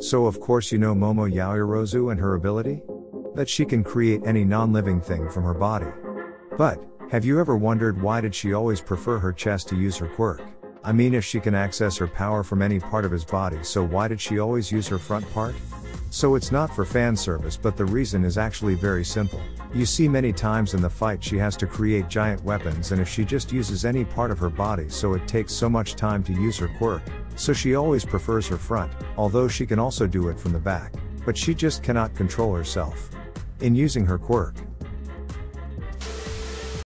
So of course you know Momo Yaoyorozu and her ability? That she can create any non-living thing from her body. But, have you ever wondered why did she always prefer her chest to use her quirk? I mean if she can access her power from any part of his body so why did she always use her front part? So it's not for fan service but the reason is actually very simple. You see many times in the fight she has to create giant weapons and if she just uses any part of her body so it takes so much time to use her quirk, so she always prefers her front, although she can also do it from the back, but she just cannot control herself. In using her quirk,